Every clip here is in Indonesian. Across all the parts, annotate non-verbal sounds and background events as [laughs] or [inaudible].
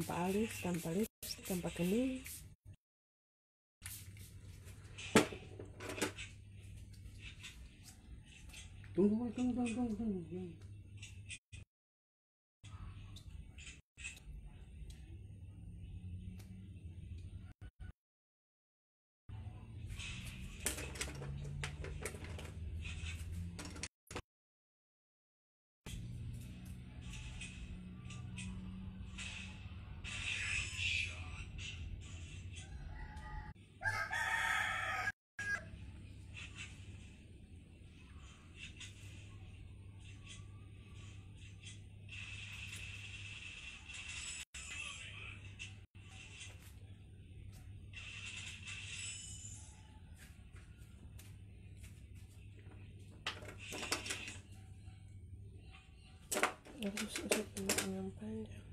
tanpa alis tanpa lips tanpa kening. Tunggu tunggu tunggu tunggu tunggu harus usut yang panjang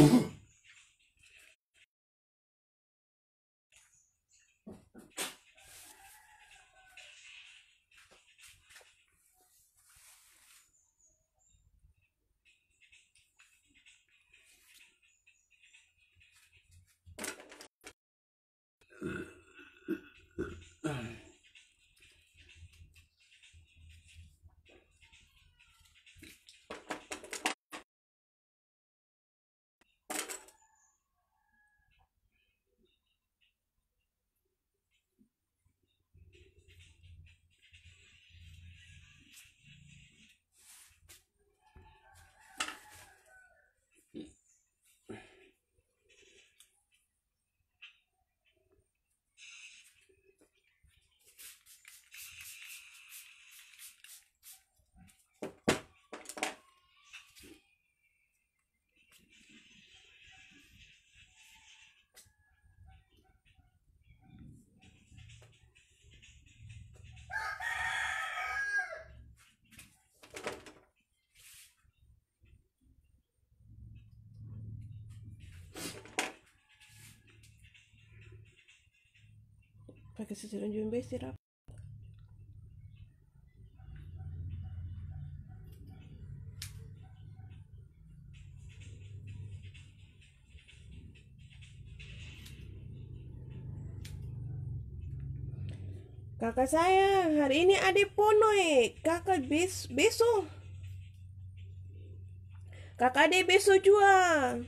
Oh! Pakai sisiran jumbo istirahat Kakak saya, hari ini adik ponoy. Kakak bes besok. Kakak adik besok jual.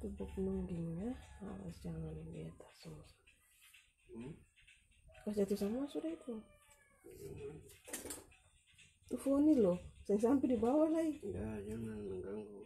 bubuk ya harus jangan di atas semua hmm? Pas jatuh sama sudah itu. Iya, phone loh saya sampai di bawah lagi Ya, jangan mengganggu.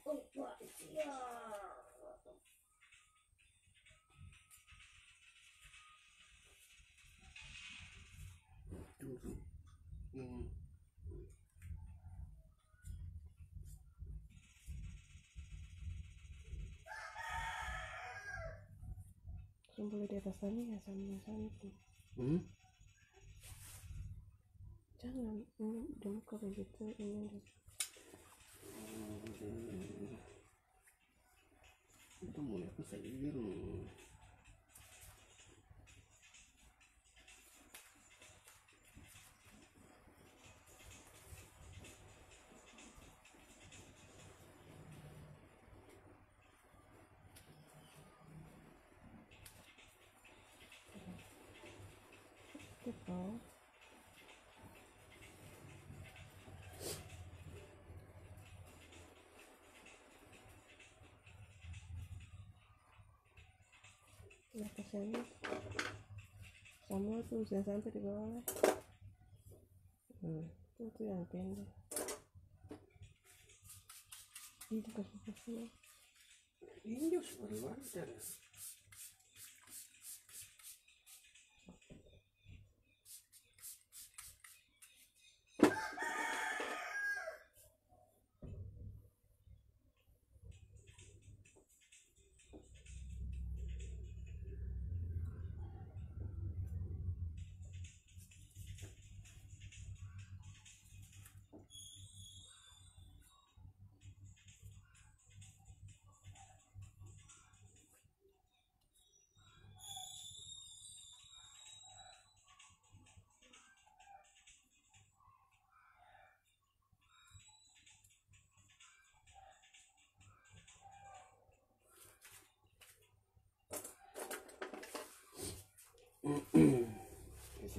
Tunggu, boleh di atas sana ya sama sana tuh Hmm? jangan ini muka begitu ini ada- Itu mulai aku sayur. Atas sana sama tuh jangan sampai di bawah hmm, itu tuh yang pendek ini kasih kasih Ini just baru-baru dah. Kasi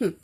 哼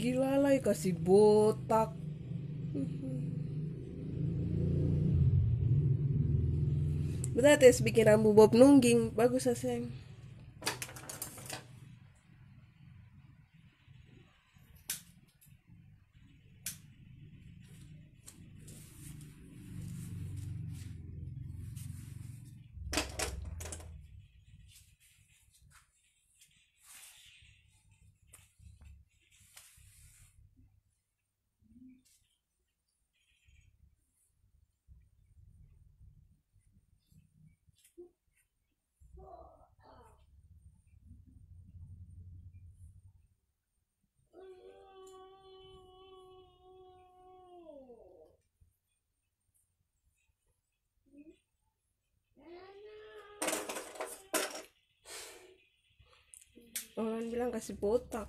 Gila lah kasih botak. Betul tes bikin rambut bob nungging bagus ya sayang. Orang bilang kasih botak.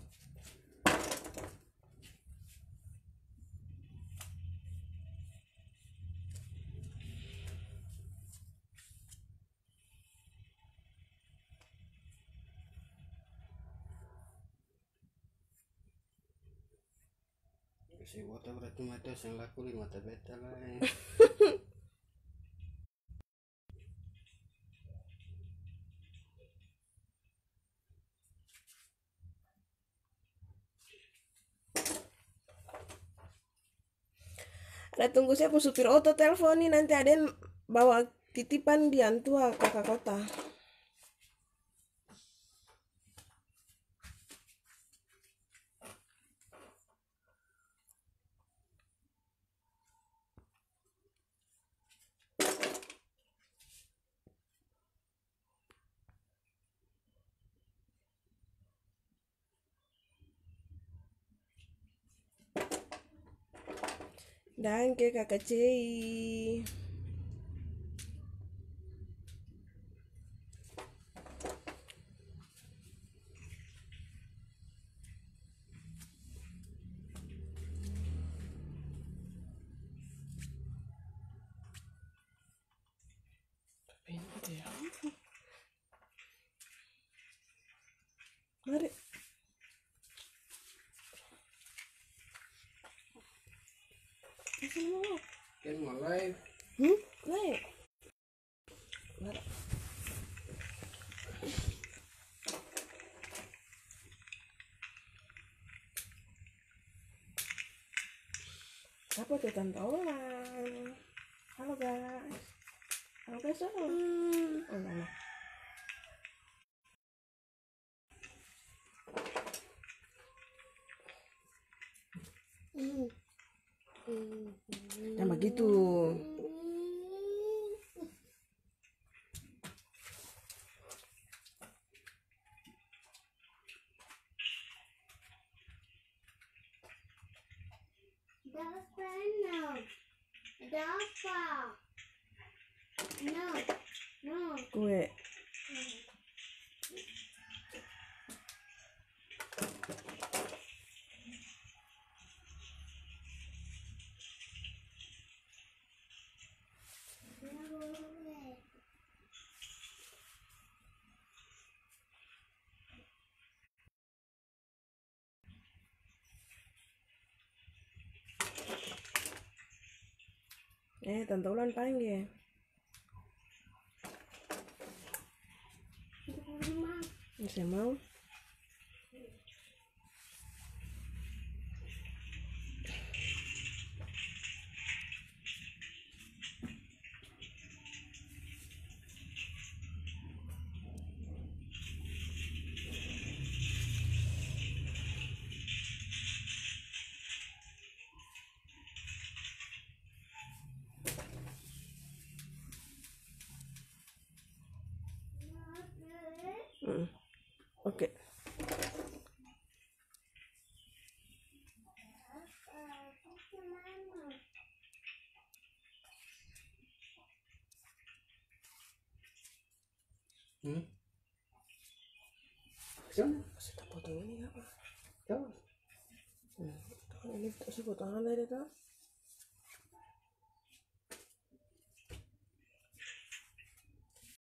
Kasi wata berarti mata yang laku lima mata beta lah. [laughs] Ada tunggu saya aku supir oto telepon nih nanti ada yang bawa titipan di Antua kakak kota. Danke kakak Cei. Ya. my life. Hmm? Great. Let it. Dapat ya tante orang. Halo guys. hello guys. Halo. Hmm. Oh, no. Begitu. Eh, tanto ulang tanggi. Bisa mau? Tak potong ini apa? Jauh. Hmm.